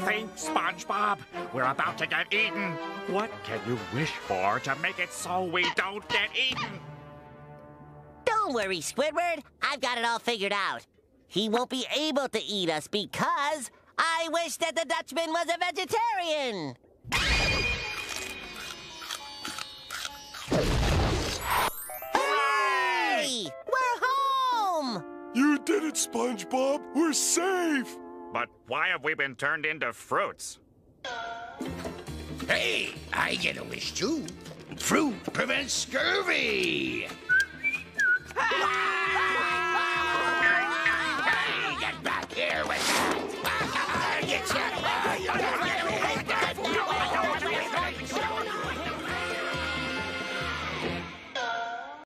think, SpongeBob? We're about to get eaten. What can you wish for to make it so we don't get eaten? Don't worry, Squidward. I've got it all figured out. He won't be able to eat us because I wish that the Dutchman was a vegetarian. Hooray! We're home! You did it, SpongeBob. We're safe. But why have we been turned into fruits? Hey, I get a wish too. Fruit prevents scurvy. hey, get back here with that. get you.